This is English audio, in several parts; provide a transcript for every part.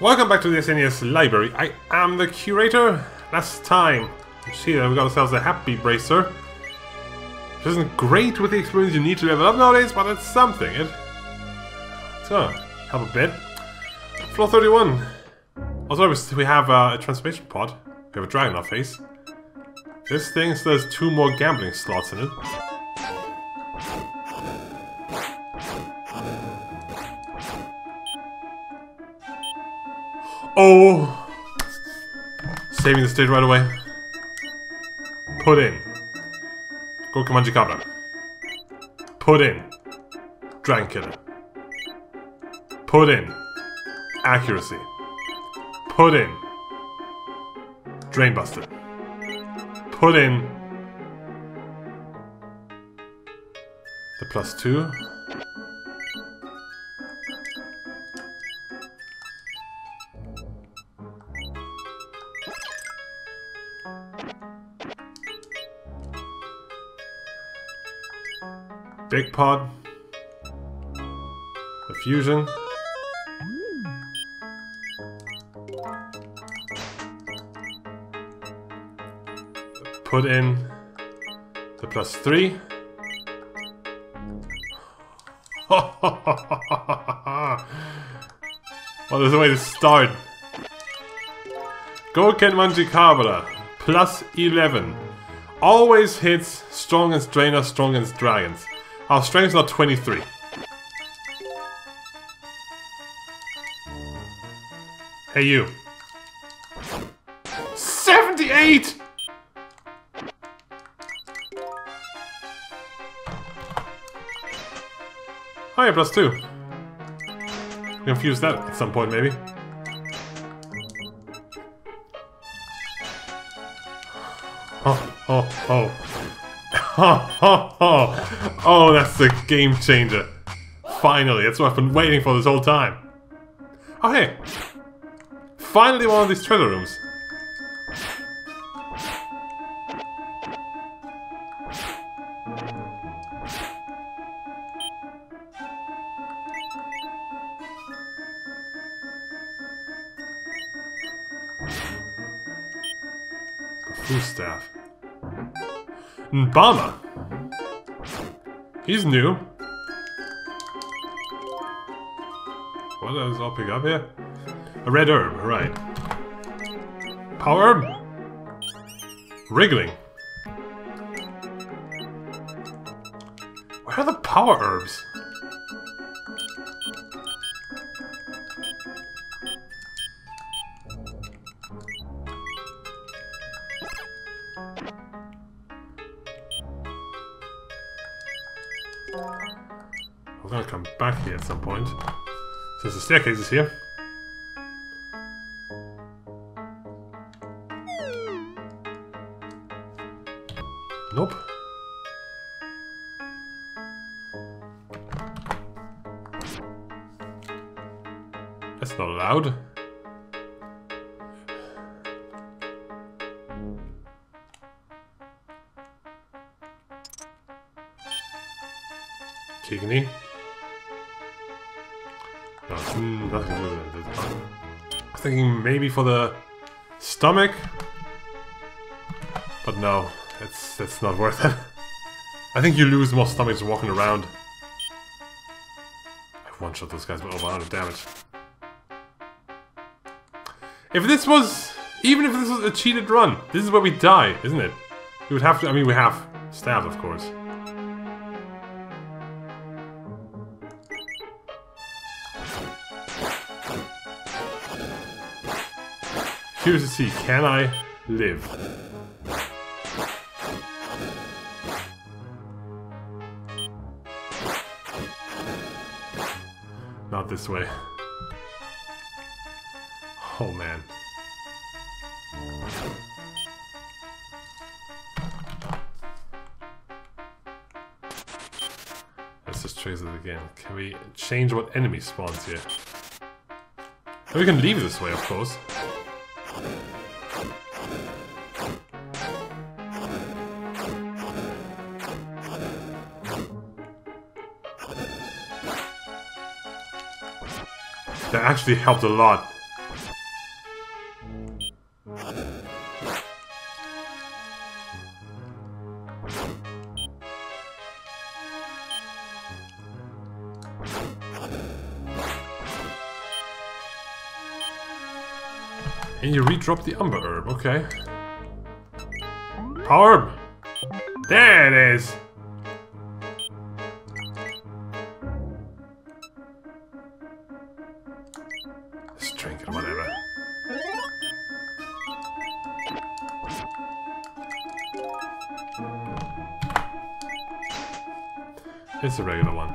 Welcome back to the SNES library. I am the curator. Last time, see that we got ourselves a happy bracer. Which isn't great with the experience you need to level up nowadays, but it's something. It so help a bit. Floor 31. Also, we have a transformation pod. We have a dragon on our face. This thing still has two more gambling slots in it. Oh! Saving the stage right away. Put in. Gokumanjikabra. Put in. Dragon Killer. Put in. Accuracy. Put in. Drainbuster. Put in. The plus two. Big Pod. The Fusion. Put in the plus three. what is the way to start? Goken Manjikabra, plus 11. Always hits strongest drainer, strongest dragons. Our strength's not 23. Hey you. 78! Oh yeah, plus two. Confuse that at some point, maybe. Oh, oh, oh. oh, that's the game changer. Finally, that's what I've been waiting for this whole time. Oh, hey. Finally one of these treasure rooms. Food staff. Nbama. He's new. What is all pick up here? A red herb, right. Power herb? Wriggling. Where are the power herbs? Since the staircase is here. Nope. That's not allowed. Kigni. I was thinking maybe for the stomach, but no, it's it's not worth it. I think you lose more stomachs walking around. I one-shot those guys with over 100 damage. If this was... Even if this was a cheated run, this is where we die, isn't it? We would have to... I mean, we have stabs, of course. Curious to see, can I live? Not this way. Oh man. Let's just trace it again. Can we change what enemy spawns here? We can leave this way, of course. That actually helped a lot. And you redrop the Umber Herb, okay. Herb! There it is! It's a regular one.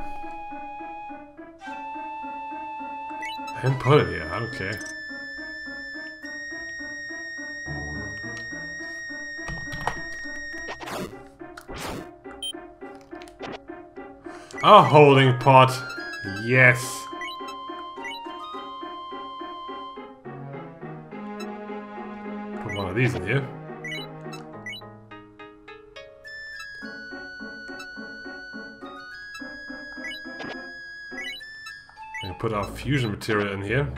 I didn't put it here, I don't care. A holding pot. Yes. Put one of these in here. Put our fusion material in here.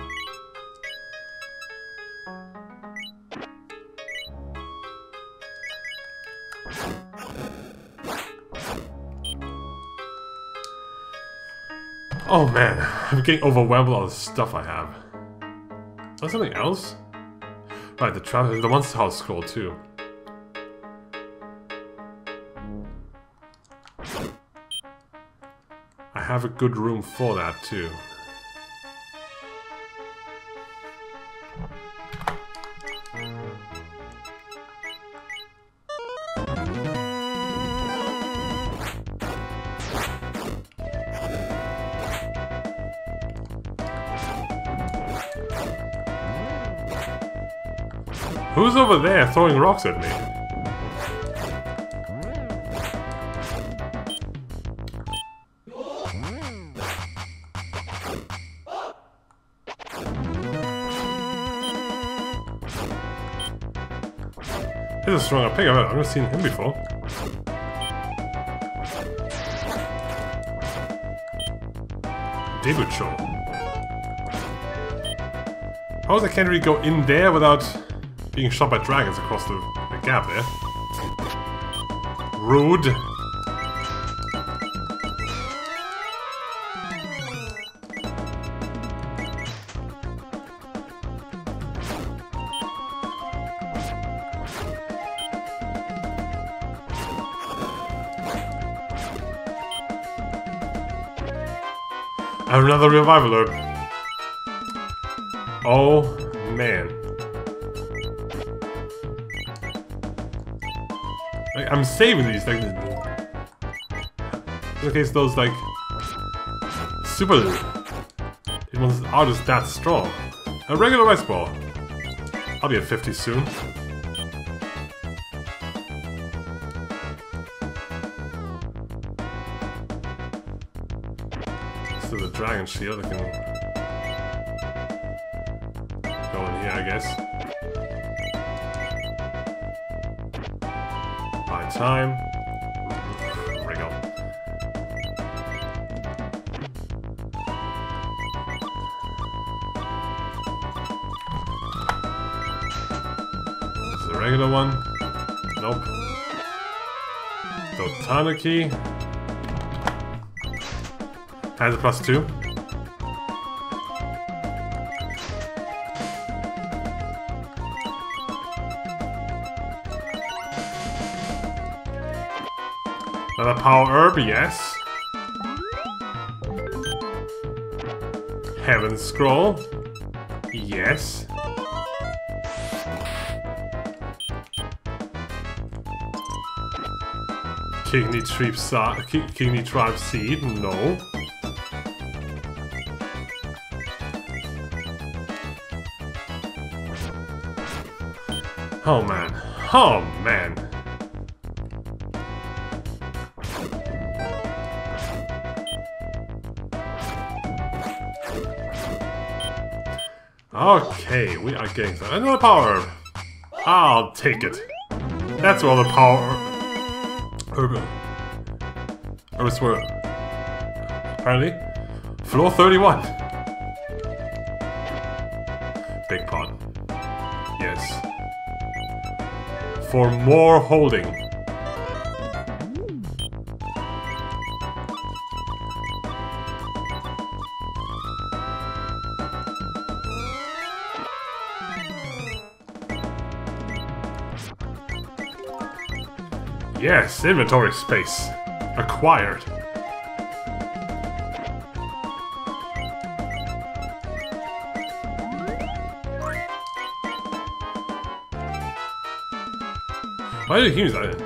Oh man, I'm getting overwhelmed with all the stuff I have. Is something else? Right, the travel the monster house scroll too. I have a good room for that too. Over there throwing rocks at me? He's a stronger pig. I've never seen him before. Debucho. How is I can't really go in there without being shot by dragons across the, the gap there. Rude. Another revival herb. Oh I'm saving these like in case those like super it ones are just that strong. A regular ice ball. I'll be at 50 soon. So the dragon shield I can go in here I guess. Time. Wriggle. This is a regular one. Nope. Dotanaki. Has a plus two. Another power herb, yes. Heaven scroll, yes. Kidney Tribe, Kidney Tribe Seed, no. Oh man. Oh man. Okay, we are getting some. Another power herb. I'll take it. That's all the power herb. Herbs were apparently floor 31. Big pot. Yes. For more holding. Yes, inventory space. Acquired. Why did he use that?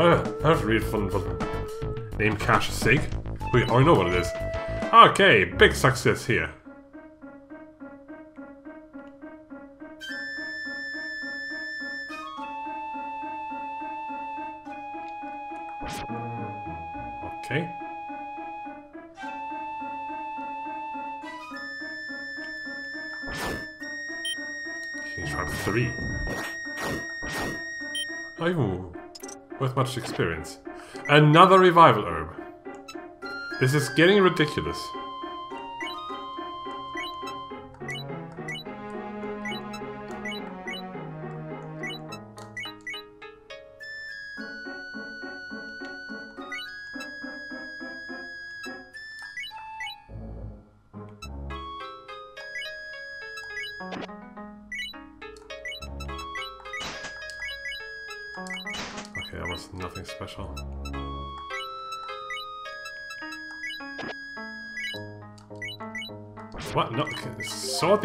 I have to read for, for name cache's sake. Wait, oh, I know what it is. Okay, big success here. Oh, with much experience. Another revival herb. This is getting ridiculous.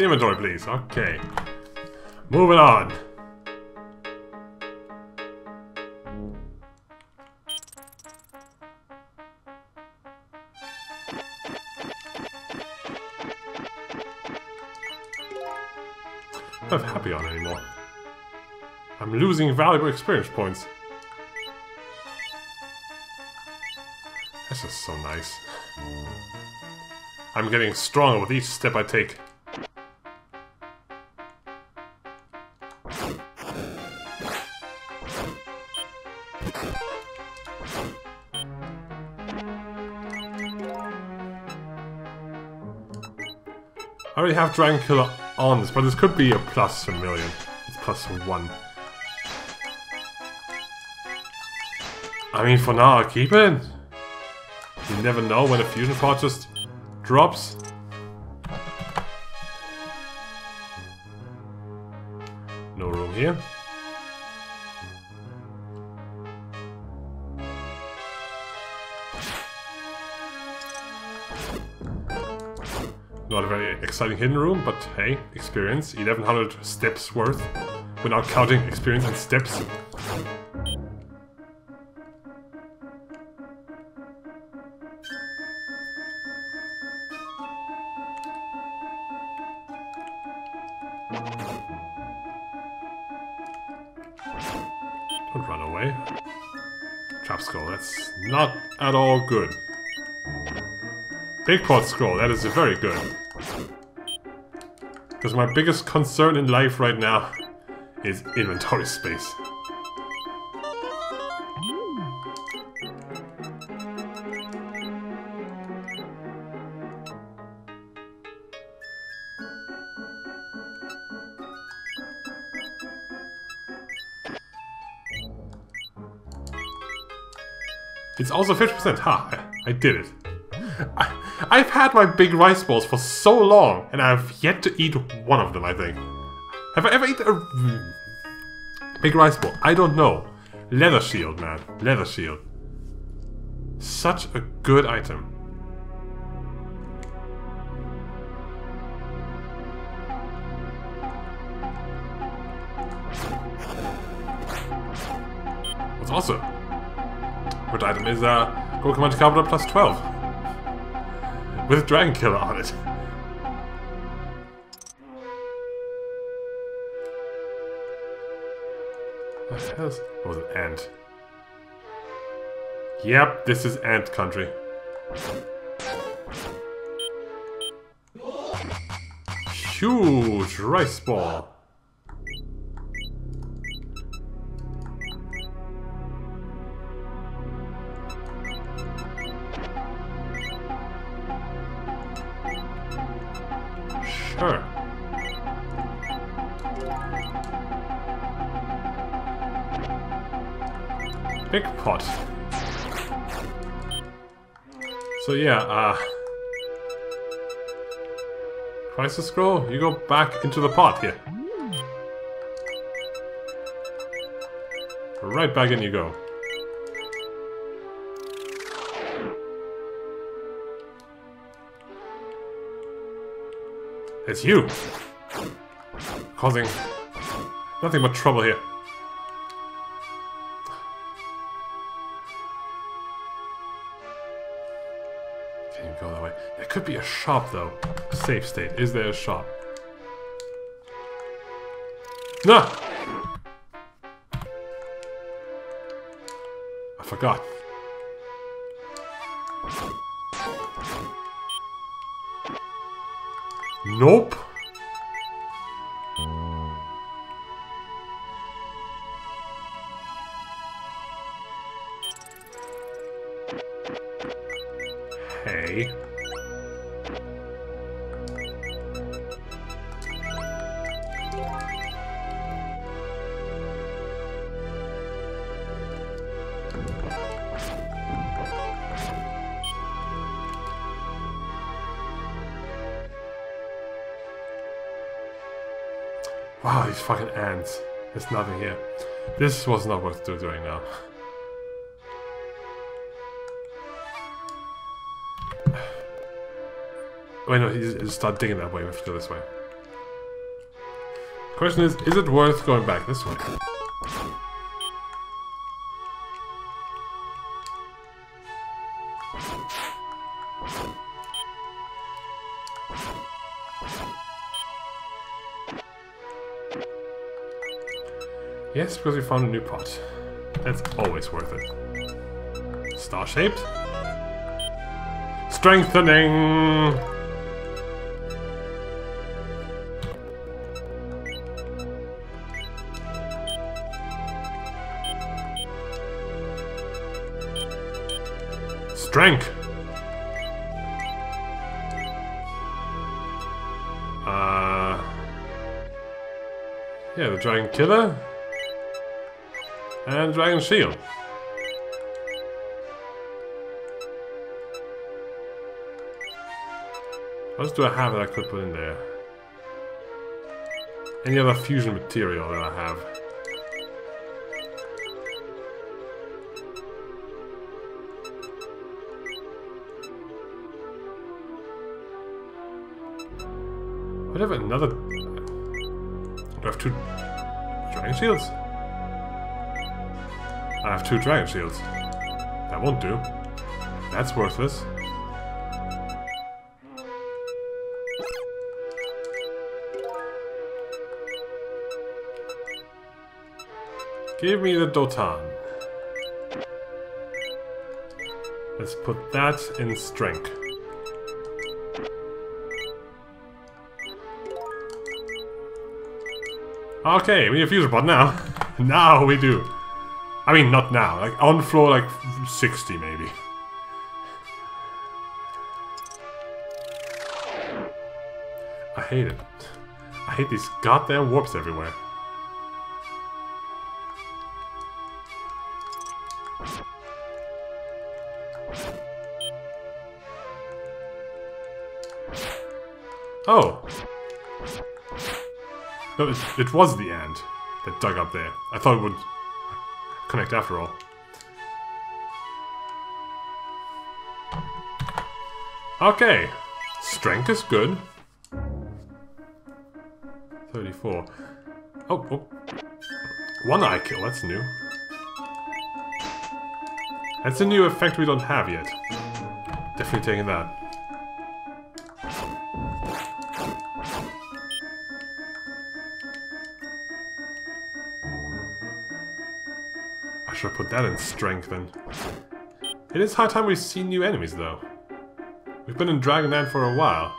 Inventory, please. Okay. Moving on. I'm not happy on anymore. I'm losing valuable experience points. This is so nice. I'm getting stronger with each step I take. Have Dragon Killer on this, but this could be a plus a million. It's plus one. I mean, for now, I'll keep it. You never know when a fusion pod just drops. No room here. A very exciting hidden room, but hey, experience. 1100 steps worth. Without counting experience and steps. Don't run away. Trap skull, that's not at all good. Big pot scroll, that is very good. Because my biggest concern in life right now is inventory space. It's also 50%. Ha! I, I did it. I, I've had my big rice balls for so long, and I've yet to eat one of them, I think. Have I ever eaten a big rice ball? I don't know. Leather shield, man. Leather shield. Such a good item. What's also good item is uh, Go Commander Carpenter plus 12. With a Dragon Killer on it. What the hell? Oh, was an ant. Yep, this is ant country. huge rice ball. Pot. So yeah, uh... Crisis scroll, you go back into the pot here. Right back in you go. It's you! Causing nothing but trouble here. Shop though. Safe state. Is there a shop? No! I forgot. Nope. Wow, these fucking ants. There's nothing here. This was not worth doing now. Wait, no, he's start digging that way. We have to go this way. Question is, is it worth going back this way? Because we found a new pot. That's always worth it. Star-shaped? Strengthening! Strength! Uh... Yeah, the Dragon Killer. And Dragon Shield. What else do I have that I could put in there? Any other fusion material that I have? Whatever, another... Do I have two Dragon Shields? I have two Dragon Shields. That won't do. That's worthless. Give me the Dotan. Let's put that in strength. Okay, we need a fusion pod now. now we do. I mean, not now. Like, on floor, like, 60 maybe. I hate it. I hate these goddamn warps everywhere. Oh! No, it, it was the ant that dug up there. I thought it would connect after all. Okay. Strength is good. 34. Oh, oh. One eye kill, that's new. That's a new effect we don't have yet. Definitely taking that. Put that in strength then. It is high time we see new enemies though. We've been in Dragonland for a while.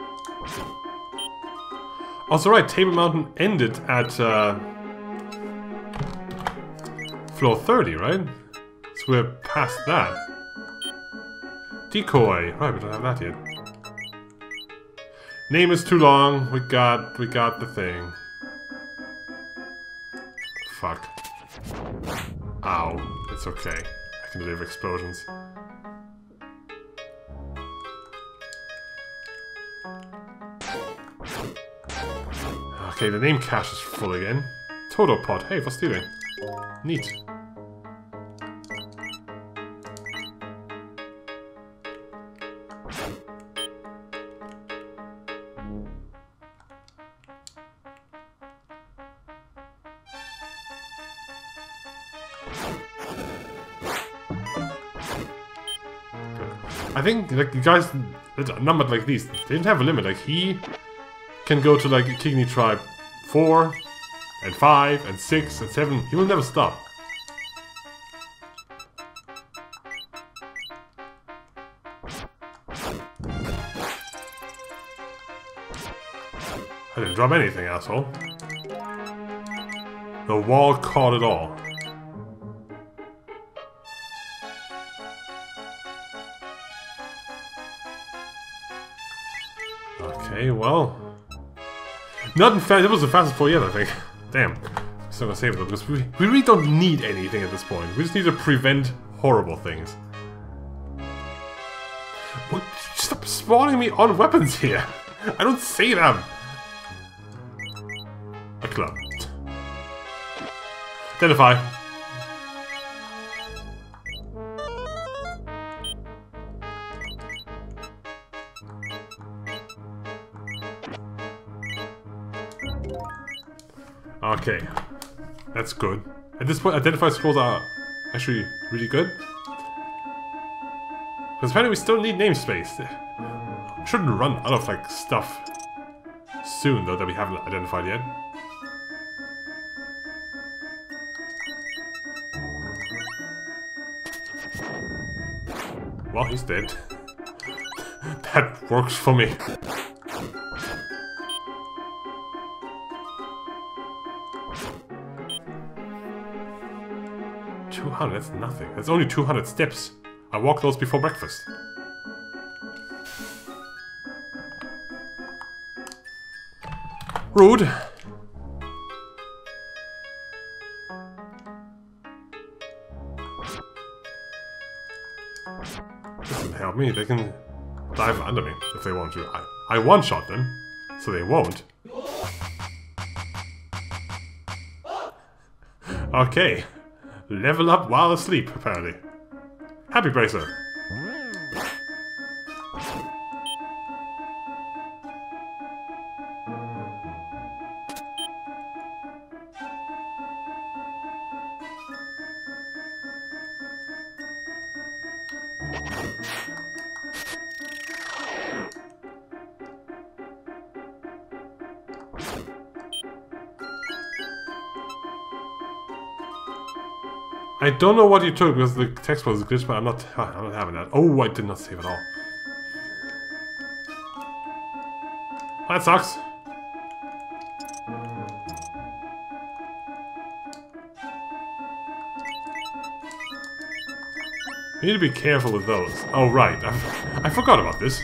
Also, right, Table Mountain ended at uh, floor 30, right? So we're past that. Decoy. Right, we don't have that yet. Name is too long. We got, we got the thing. Fuck. Ow. It's okay. I can deliver explosions. Okay, the name cache is full again. Totopod. Hey, what's doing? Neat. Think like the guys that are numbered like these, they didn't have a limit. Like he can go to like Kigni tribe four and five and six and seven. He will never stop. I didn't drop anything, asshole. The wall caught it all. Okay, well... Not in fact, it was the fastest floor yet, I think. Damn. Still gonna save it though, because we, we really don't need anything at this point. We just need to prevent horrible things. What? Stop spawning me on weapons here! I don't see them! A club. Identify. Okay. That's good. At this point, identify scrolls are actually really good. Because apparently we still need namespace. Shouldn't run out of like stuff soon though that we haven't identified yet. Well, he's dead. that works for me. Two hundred, that's nothing. That's only 200 steps. I walk those before breakfast. Rude. Doesn't help me. They can dive under me if they want to. I, I one-shot them, so they won't. Okay. Level up while asleep, apparently. Happy Bracer. Don't know what you took because the text was glitched, but I'm not I'm not having that. Oh, I did not save at all. That sucks. We need to be careful with those. Oh, right. I, I forgot about this.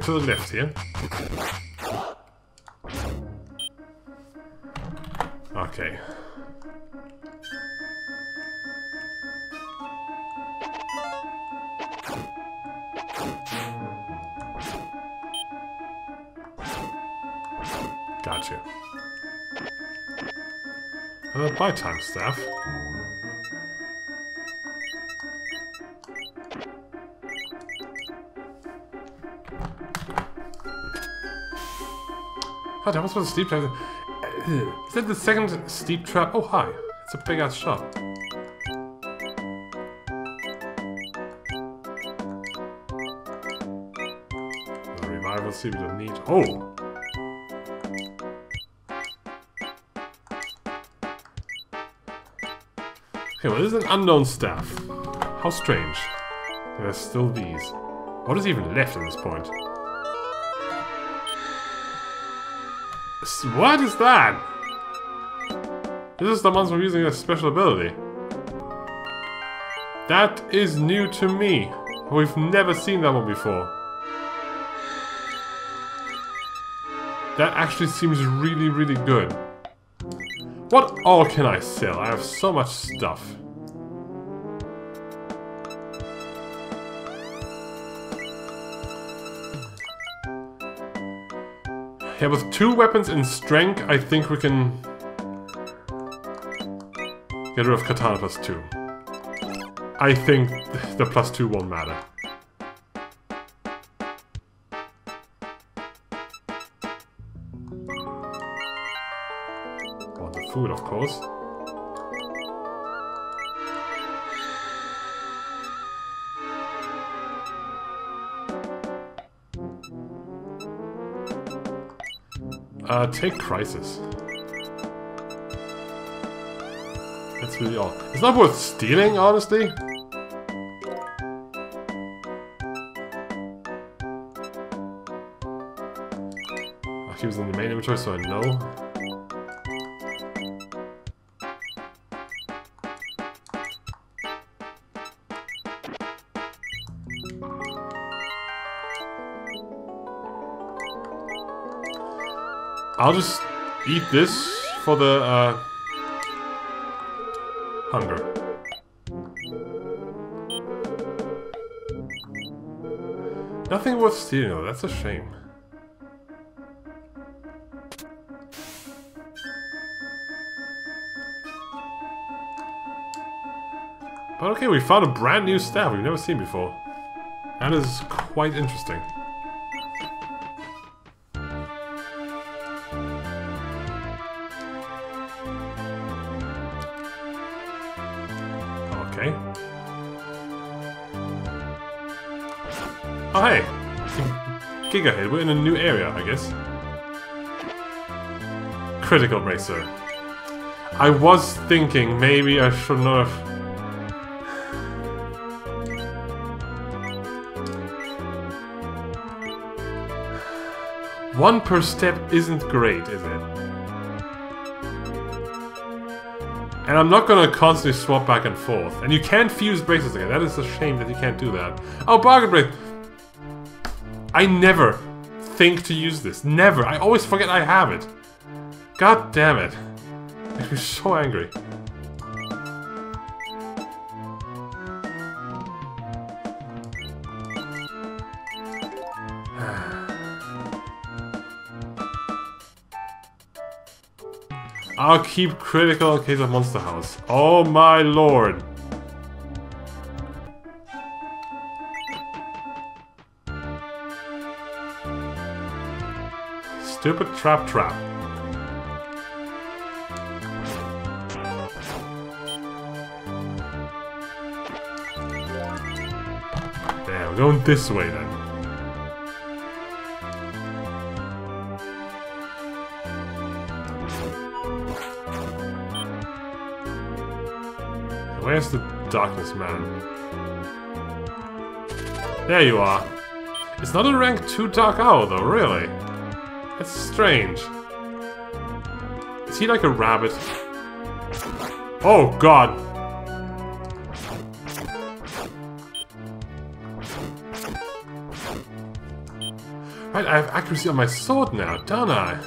To the left here. Okay. Gotcha. Uh, by time staff. Oh, that was supposed to sleep. Is that the second steep trap? Oh, hi. It's a big ass shop. The revival we don't need. Oh! Okay, well, this is an unknown staff. How strange. There's still these. What is even left at this point? What is that? This is the monster using a special ability. That is new to me. We've never seen that one before. That actually seems really, really good. What all can I sell? I have so much stuff. Yeah, with two weapons in strength, I think we can get rid of katana plus two. I think the plus two won't matter. Want the food, of course. Uh, take crisis. That's really all. It's not worth stealing, honestly. Oh, he was in the main inventory, so I know. I'll just eat this for the uh, hunger. Nothing worth stealing though, that's a shame. But okay, we found a brand new staff we've never seen before. That is quite interesting. We're in a new area, I guess. Critical Bracer. I was thinking maybe I should not have... One per step isn't great, is it? And I'm not gonna constantly swap back and forth. And you can't fuse braces again. That is a shame that you can't do that. Oh, bargain break! I never think to use this. Never. I always forget I have it. God damn it. Me so angry. I'll keep critical in case of Monster House. Oh my lord. Stupid trap trap. There, we're going this way then. Where's the darkness man? There you are. It's not a rank 2 Dark Owl though, really. That's strange. Is he like a rabbit? Oh god! Right, I have accuracy on my sword now, don't I?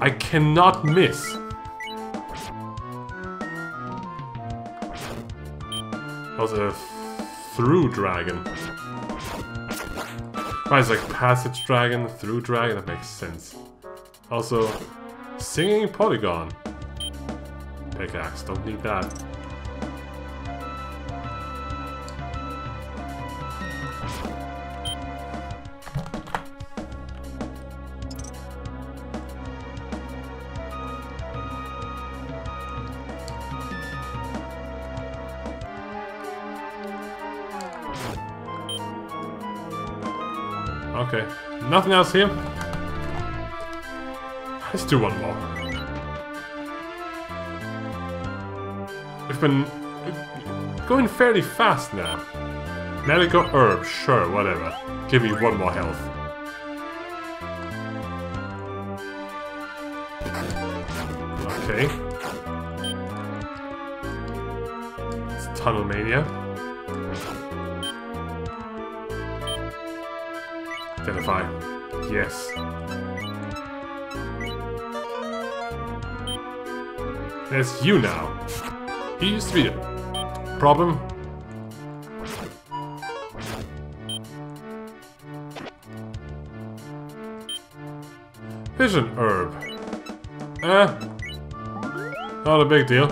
I cannot miss. That was a through dragon. It's like passage dragon, through dragon, that makes sense. Also, singing polygon. Pickaxe, don't need that. Nothing else here? Let's do one more. We've been going fairly fast now. Medical herb, sure, whatever. Give me one more health. Yes. There's you now. He a problem. Vision herb. Eh. Not a big deal.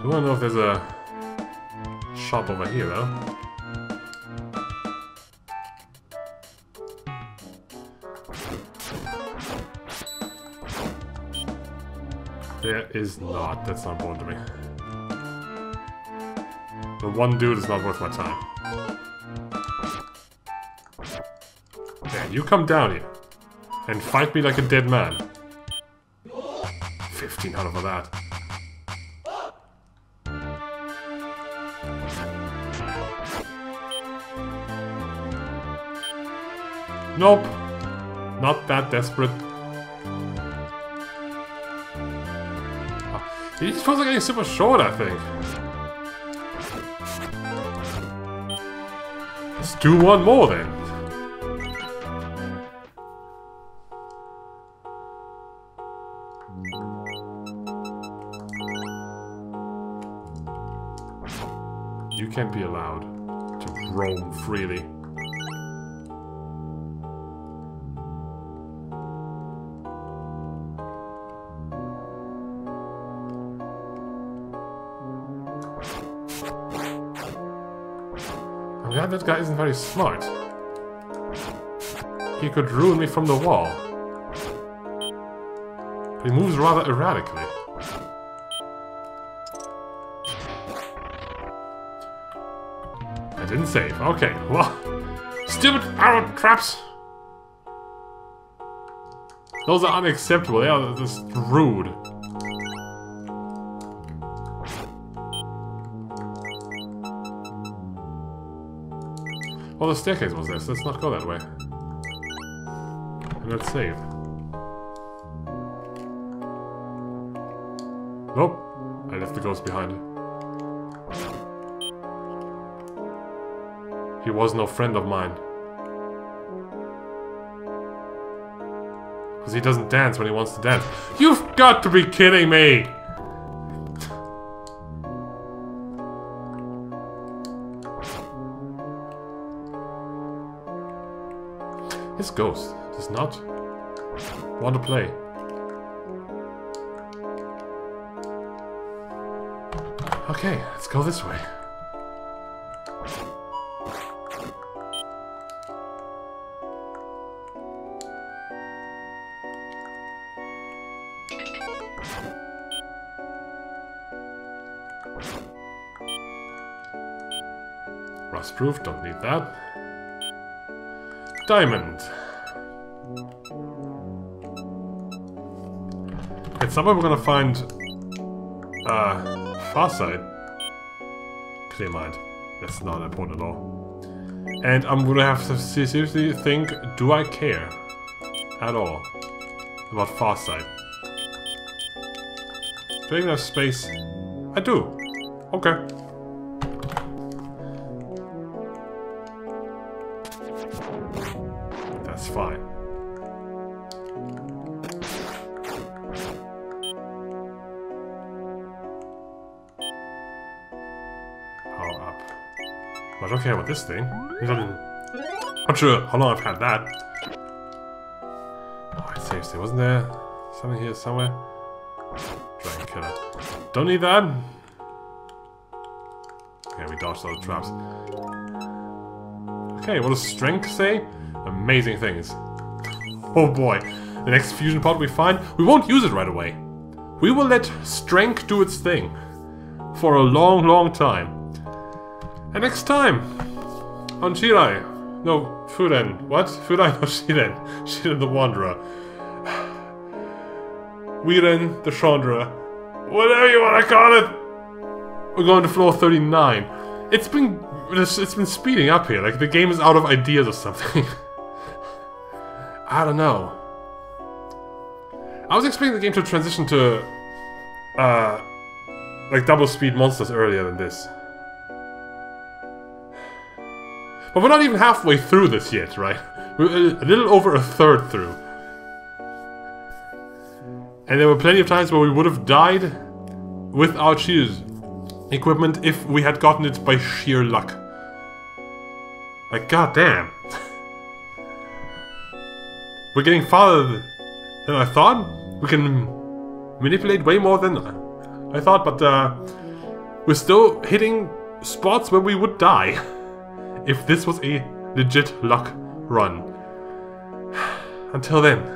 Do I know if there's a shop over here though? Is not. That's not important to me. The one dude is not worth my time. Yeah, you come down here. And fight me like a dead man. 1500 for that. Nope. Not that desperate. These phones are getting super short, I think. Let's do one more then. You can't be allowed to roam freely. Guy isn't very smart. He could ruin me from the wall. He moves rather erratically. I didn't save. Okay, well... Stupid arrow traps! Those are unacceptable. They are just rude. Well, the staircase was there, so let's not go that way. And let's save. Nope. I left the ghost behind. He was no friend of mine. Because he doesn't dance when he wants to dance. You've got to be kidding me! Ghost does not want to play. Okay, let's go this way. Rust proof, don't need that. Diamond. At some we're gonna find uh Farsight. Clear mind. That's not important at all. And I'm gonna have to seriously think, do I care at all about Farsight? Do I even have space? I do. Okay. Care about this thing. Doesn't... Sure how long I've had that. Oh, seriously, wasn't there something here somewhere? Dragon killer. Don't need that. Okay, we dodged all the traps. Okay, what does strength say? Amazing things. Oh boy. The next fusion pot we find, we won't use it right away. We will let strength do its thing. For a long, long time. And next time, on Shirai. No, Furen. What? Furen, no Shiren. Shiren the Wanderer. Wiren the Chandra. Whatever you want to call it. We're going to floor 39. It's been it's been speeding up here. Like the game is out of ideas or something. I don't know. I was expecting the game to transition to uh like double speed monsters earlier than this. But we're not even halfway through this yet, right? We're a little over a third through. And there were plenty of times where we would have died with our cheese equipment if we had gotten it by sheer luck. Like, goddamn. We're getting farther than I thought. We can manipulate way more than I thought, but uh, we're still hitting spots where we would die if this was a legit luck run. Until then.